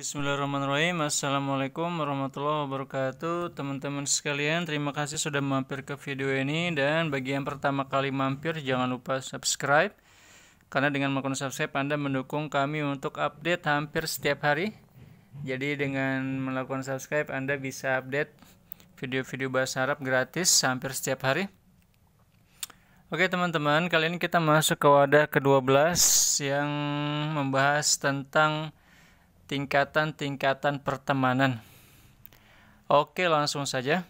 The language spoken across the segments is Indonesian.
Bismillahirrahmanirrahim. Assalamualaikum warahmatullahi wabarakatuh. Teman-teman sekalian Terima kasih sudah mampir ke video ini. Dan bagi yang pertama kali mampir Jangan lupa subscribe. Karena dengan melakukan subscribe Anda mendukung kami untuk update hampir setiap hari. Jadi dengan melakukan subscribe Anda bisa update video-video bahasa Arab gratis Hampir setiap hari. Oke teman-teman, kali ini kita masuk ke wadah ke-12 yang membahas tentang tingkatan-tingkatan pertemanan. Oke, langsung saja.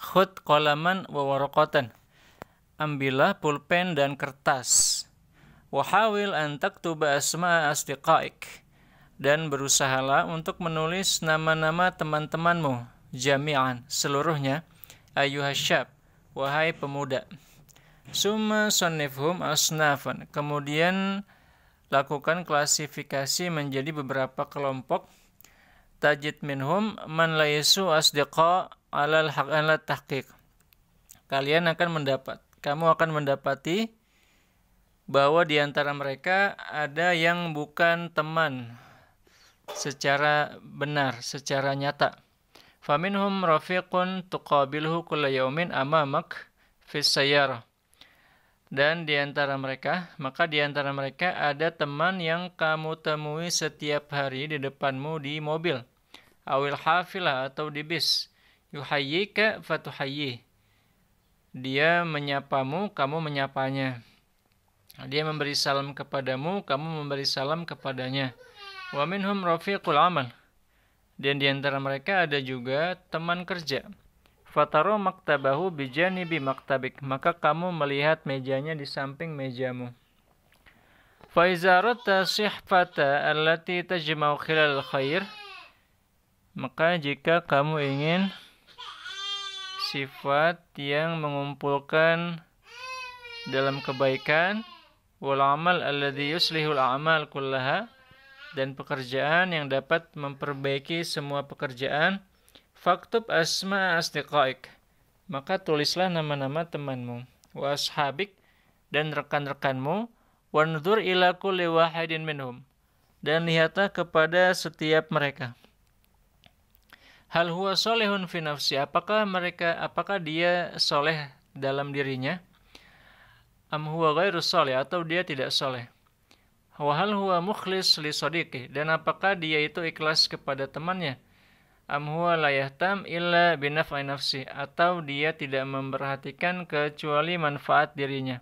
Khud qalaman wa waraqatan. Ambillah pulpen dan kertas. Wahawil an taktuba asma asdiqaik. Dan berusahalah untuk menulis nama-nama teman-temanmu jami'an seluruhnya ayuhasyab wahai pemuda. Summa sannifhum asnafan. Kemudian lakukan klasifikasi menjadi beberapa kelompok. Tajid minhum man laisu asdiqa alal haq ala tahqiq. Kalian akan mendapat kamu akan mendapati bahwa di antara mereka ada yang bukan teman secara benar, secara nyata. Faminhum rafiqun tuqabilhu kulla yaumin amamak fis sayyarah dan di antara mereka, maka di antara mereka ada teman yang kamu temui setiap hari di depanmu di mobil. Awil hafilah atau di bis. Yuhayyika fatuhayyi. Dia menyapamu, kamu menyapanya. Dia memberi salam kepadamu, kamu memberi salam kepadanya. Wa minhum rafiqul amal. Dan di antara mereka ada juga teman kerja. Fataro maktabahu bijanibi maktabik. Maka kamu melihat mejanya di samping mejamu. Faizarata sihfata allati tajma'u khilal khair. Maka jika kamu ingin sifat yang mengumpulkan dalam kebaikan wal amal alladhi yuslihul a'mal kullaha dan pekerjaan yang dapat memperbaiki semua pekerjaan Faktub asma asdiqaik. Maka tulislah nama-nama temanmu. Wa ashabik dan rekan-rekanmu. Wanzur ila kulli wahidin minhum. Dan lihatlah kepada setiap mereka. Hal huwa solehun fi nafsi. Apakah mereka, apakah dia soleh dalam dirinya? Am huwa ghairu soleh atau dia tidak soleh? Wahal huwa mukhlis li sadiqih. Dan apakah dia itu ikhlas kepada temannya? Am huwa la yahtam illa binaf'i nafsi atau dia tidak memperhatikan kecuali manfaat dirinya.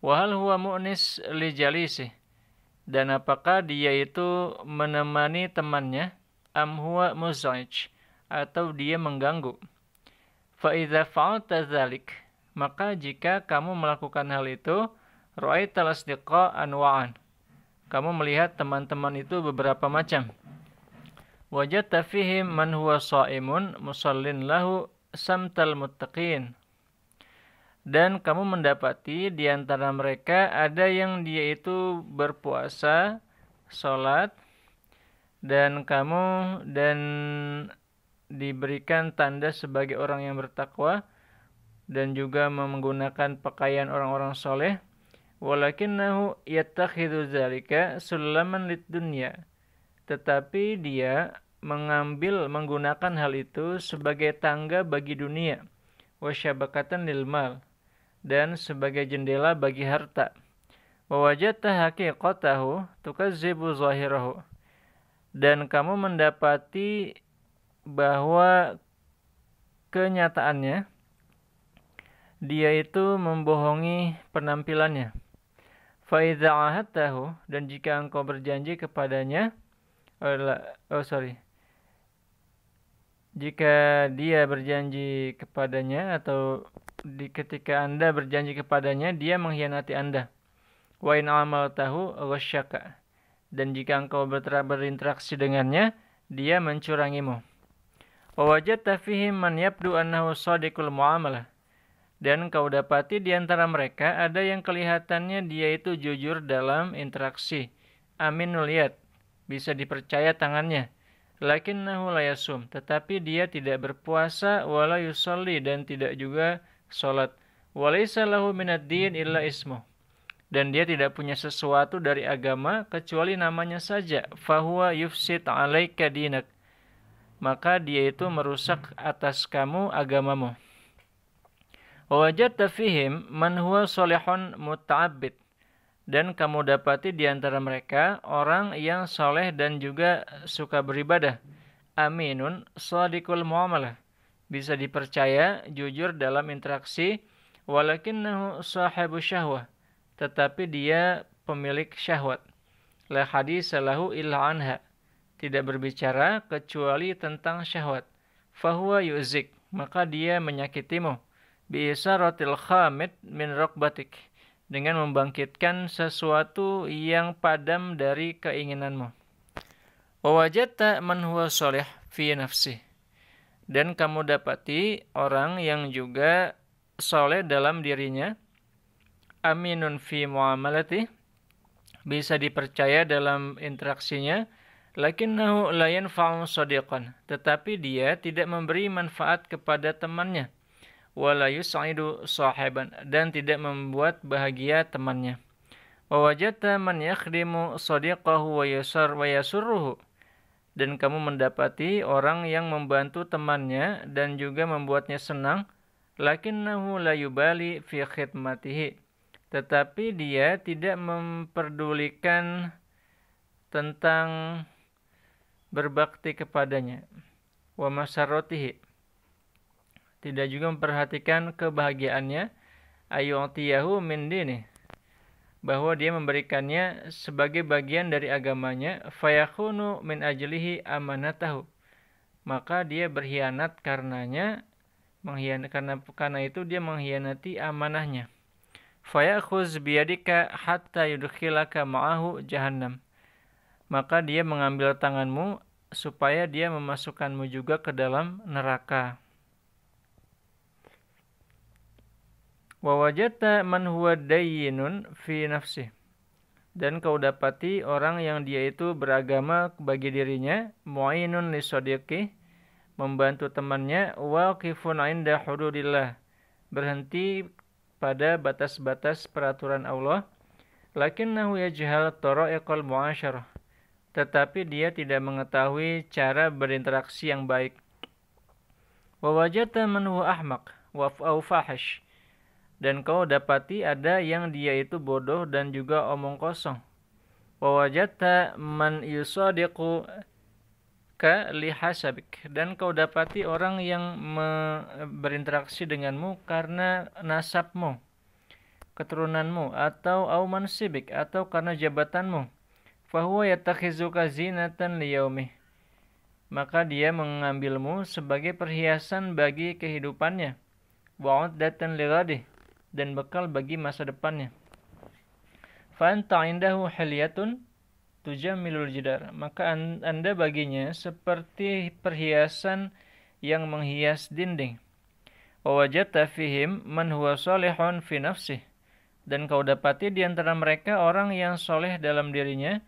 Wa hal huwa mu'nis li jalisi dan apakah dia itu menemani temannya am huwa atau dia mengganggu. Fa idza fa'alta dzalik maka jika kamu melakukan hal itu ra'aital asdiqa anwa'an kamu melihat teman-teman itu beberapa macam wajadta fihim man huwa sa'imun musallin lahu samtal muttaqin dan kamu mendapati di antara mereka ada yang dia itu berpuasa, sholat, dan kamu dan diberikan tanda sebagai orang yang bertakwa dan juga menggunakan pakaian orang-orang soleh. Walakinnahu yattakhidhu zalika sulaman lid dunya tetapi dia mengambil menggunakan hal itu sebagai tangga bagi dunia. Wasyabakatan lil mal. Dan sebagai jendela bagi harta. Wa wajadta haqiqatahu tukazzibu zahirahu. Dan kamu mendapati bahwa kenyataannya dia itu membohongi penampilannya. Fa idza dan jika engkau berjanji kepadanya oh, oh sorry. Jika dia berjanji kepadanya atau di ketika anda berjanji kepadanya dia mengkhianati anda. Wa in amal tahu ghasyaka. Dan jika engkau berinteraksi dengannya dia mencurangimu. Wa wajadta fihim man yabdu annahu muamalah. Dan kau dapati di antara mereka ada yang kelihatannya dia itu jujur dalam interaksi. Aminul yad bisa dipercaya tangannya. Lakinnahu la yasum, tetapi dia tidak berpuasa wala yusalli dan tidak juga salat. Walaysa lahu minad din illa ismu. dan dia tidak punya sesuatu dari agama kecuali namanya saja fahuwa yufsid alaika dinak maka dia itu merusak atas kamu agamamu wajadta fihim man huwa solehun muta'abbid dan kamu dapati di antara mereka orang yang soleh dan juga suka beribadah aminun sadiqul muamalah bisa dipercaya jujur dalam interaksi walakinnahu sahibu syahwah tetapi dia pemilik syahwat. La hadis lahu illa anha. Tidak berbicara kecuali tentang syahwat. Fahuwa yuzik. Maka dia menyakitimu. Bi'isaratil khamid min rokbatik. Dengan membangkitkan sesuatu yang padam dari keinginanmu. Wawajata man huwa soleh fi nafsih. Dan kamu dapati orang yang juga soleh dalam dirinya. Aminun fi muamalati. Bisa dipercaya dalam interaksinya. Lakinnahu la yanfa'u sadiqan. Tetapi dia tidak memberi manfaat kepada temannya wala yus'idu sahiban dan tidak membuat bahagia temannya. Wa wajadta man yakhdimu sadiqahu wa yasar wa yasurruhu dan kamu mendapati orang yang membantu temannya dan juga membuatnya senang lakinnahu la yubali fi khidmatihi tetapi dia tidak memperdulikan tentang berbakti kepadanya. Wa masarrotihi tidak juga memperhatikan kebahagiaannya. Ayu'tiyahu min dini. Bahwa dia memberikannya sebagai bagian dari agamanya. Fayakhunu min ajlihi amanatahu. Maka dia berkhianat karenanya mengkhianat karena karena itu dia mengkhianati amanahnya. Fayakhuz biyadika hatta yudkhilaka ma'ahu jahannam. Maka dia mengambil tanganmu supaya dia memasukkanmu juga ke dalam neraka. Wa wajata man huwa dayyinun fi nafsih. Dan kau dapati orang yang dia itu beragama bagi dirinya, mu'inun li membantu temannya, waqifun inda hududillah, berhenti pada batas-batas peraturan Allah lakinnahu yajhal tara'iqal muasyarah tetapi dia tidak mengetahui cara berinteraksi yang baik wa wajata man huwa ahmaq wa fahish dan kau dapati ada yang dia itu bodoh dan juga omong kosong. Wa wajata man yusadiqu ka lihasabik. Dan kau dapati orang yang berinteraksi denganmu karena nasabmu keturunanmu atau au mansibik atau karena jabatanmu. Fahuwa yatakhizuka zinatan liyaumih maka dia mengambilmu sebagai perhiasan bagi kehidupannya. Wa'uddatan lighadih dan bekal bagi masa depannya. Fa anta indahu hilyatun tujamilul jidar. Maka anda baginya seperti perhiasan yang menghias dinding. Wajata fihim man huwa salihun fi nafsih. Dan kau dapati di antara mereka orang yang soleh dalam dirinya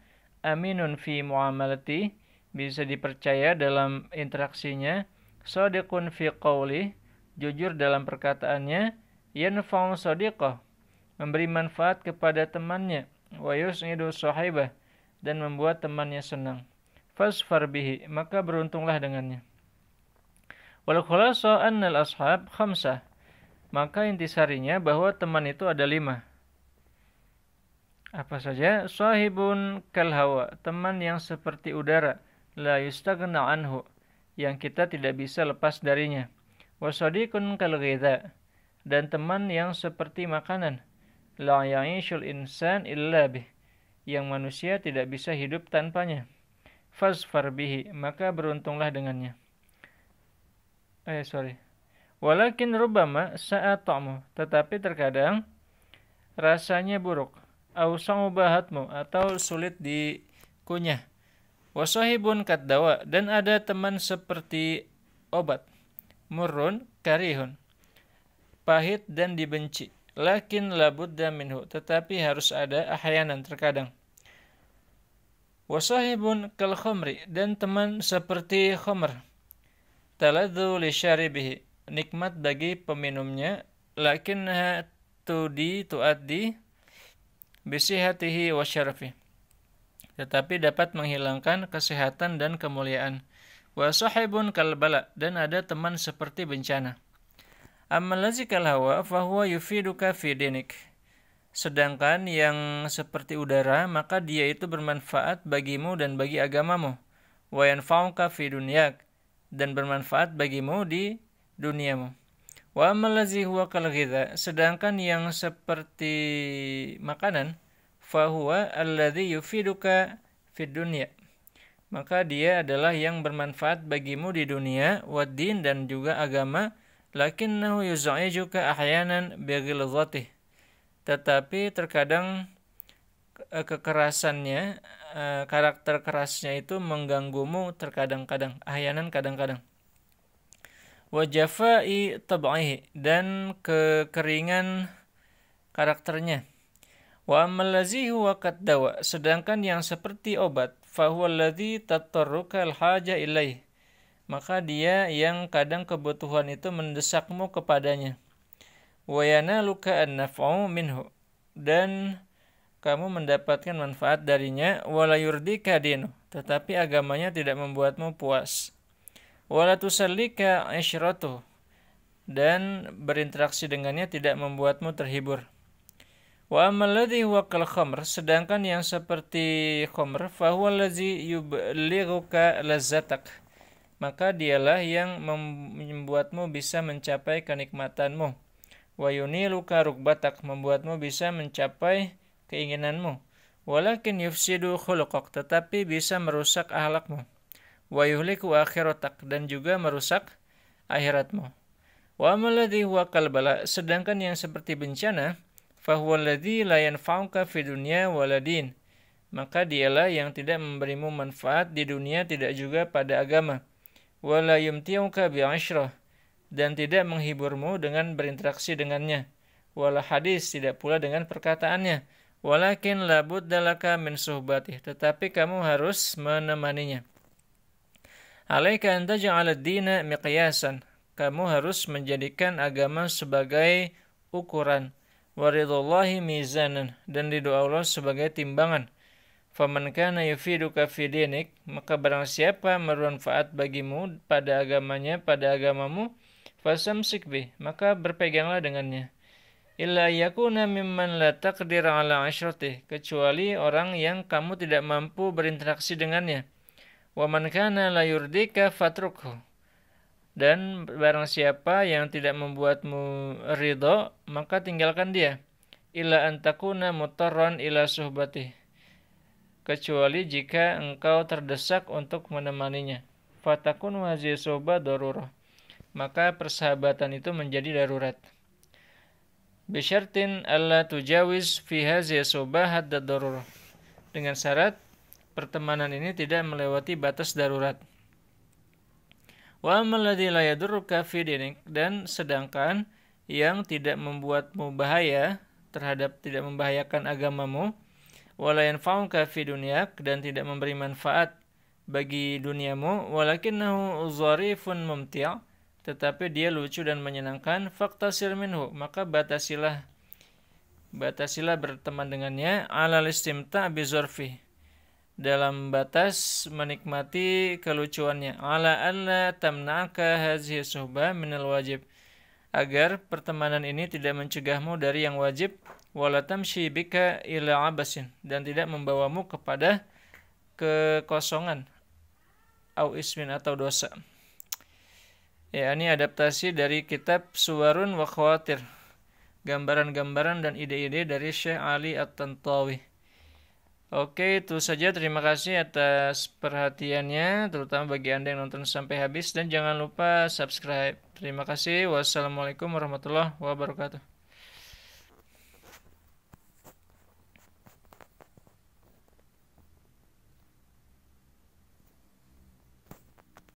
aminun fi muamalati bisa dipercaya dalam interaksinya sadiqun fi qawli jujur dalam perkataannya yanfa'u sadiqah memberi manfaat kepada temannya wa yus'idu sahibah dan membuat temannya senang. Fasfar bihi, maka beruntunglah dengannya. Wal khulasa annal ashab khamsah. Maka intisarinya bahwa teman itu ada lima. Apa saja? Sahibun kal hawa, teman yang seperti udara, la yustagna anhu, yang kita tidak bisa lepas darinya. Wasadiqun kal ghidha, dan teman yang seperti makanan, la ya'ishul insan illa bih, yang manusia tidak bisa hidup tanpanya. Fasfar bihi, maka beruntunglah dengannya. Eh, sorry. Walakin rubama saat ta'mu, tetapi terkadang rasanya buruk. Ausang bahatmu, atau sulit dikunyah. Wasahibun dawa dan ada teman seperti obat. Murun karihun. Pahit dan dibenci. Lakin labudda minhu tetapi harus ada ahyanan terkadang. Wasahibun kal khamri dan teman seperti khamr taladzu li syaribihi nikmat bagi peminumnya. Lakinnaha tudi tuaddi bisihatihi wa syarafi. Tetapi dapat menghilangkan kesehatan dan kemuliaan. Wa sahibun kalbala dan ada teman seperti bencana amma lazi kal hawa fahuwa yufiduka fi dinik. Sedangkan yang seperti udara maka dia itu bermanfaat bagimu dan bagi agamamu. Wa yanfa'uka fi dunyak dan bermanfaat bagimu di duniamu. Wa amma lazi huwa kal sedangkan yang seperti makanan fahuwa alladhi yufiduka fid dunya. Maka dia adalah yang bermanfaat bagimu di dunia, waddin dan juga agama, lakinnahu yuzaijuka ahyanan bighilzatih. Tetapi terkadang kekerasannya, eh, karakter kerasnya itu mengganggumu terkadang-kadang, ahyanan kadang-kadang. Wajafai tab'ihi dan kekeringan karakternya. Wa amalazi huwa dawa, sedangkan yang seperti obat fahuwa alladhi tatarruka al-haja ilaih. Maka dia yang kadang kebutuhan itu mendesakmu kepadanya. Wa yanaluka an-naf'u minhu. Dan kamu mendapatkan manfaat darinya wala yurdika dinu. Tetapi agamanya tidak membuatmu puas. Wala tusallika isyratuh. Dan berinteraksi dengannya tidak membuatmu terhibur. Wa amalladhi huwa kal sedangkan yang seperti khamr huwa allazi yublighuka lazzatak maka dialah yang membuatmu bisa mencapai kenikmatanmu. Wa yuniluka rukbatak membuatmu bisa mencapai keinginanmu. Walakin yufsidu khuluqak tetapi bisa merusak ahlakmu. Wa yuhliku akhiratak dan juga merusak akhiratmu. Wa amalladhi huwa kalbala sedangkan yang seperti bencana fahuwa alladhi la yanfa'uka fi dunya waladin maka dialah yang tidak memberimu manfaat di dunia tidak juga pada agama wala yumti'uka bi'ashrah dan tidak menghiburmu dengan berinteraksi dengannya. Wala hadis tidak pula dengan perkataannya. Walakin la buddalaka min suhbatih. Tetapi kamu harus menemaninya. Alaika an taj'ala ad-dina miqyasan. Kamu harus menjadikan agama sebagai ukuran. Waridallahi mizanan. Dan ridho Allah sebagai timbangan. Faman kana yufiduka fi dinik, maka barang siapa bermanfaat bagimu pada agamanya, pada agamamu, fasamsik bih, maka berpeganglah dengannya. Illa yakuna mimman la taqdir ala asyrati, kecuali orang yang kamu tidak mampu berinteraksi dengannya. Wa kana la yurdika fatrukhu dan barang siapa yang tidak membuatmu ridho, maka tinggalkan dia. Ila antakuna mutarran ila suhbatih. Kecuali jika engkau terdesak untuk menemaninya. Fatakun wazi soba darurah. Maka persahabatan itu menjadi darurat. Bisyartin alla tujawiz fi hazi soba hadda darurah. Dengan syarat pertemanan ini tidak melewati batas darurat. Wa amalladzi la yadurruka dan sedangkan yang tidak membuatmu bahaya terhadap tidak membahayakan agamamu wala yanfa'uka fi dunyak dan tidak memberi manfaat bagi duniamu walakinnahu zarifun mumti' tetapi dia lucu dan menyenangkan faktasir minhu maka batasilah batasilah berteman dengannya ala istimta bi dalam batas menikmati kelucuannya ala alla tamna'aka hazihi suhbah minal wajib agar pertemanan ini tidak mencegahmu dari yang wajib wala tamshi bika ila abasin dan tidak membawamu kepada kekosongan au ismin atau dosa ya ini adaptasi dari kitab Suwarun wa Khawatir gambaran-gambaran dan ide-ide dari Syekh Ali At-Tantawi Oke, itu saja. Terima kasih atas perhatiannya, terutama bagi Anda yang nonton sampai habis. Dan jangan lupa subscribe. Terima kasih. Wassalamualaikum warahmatullahi wabarakatuh.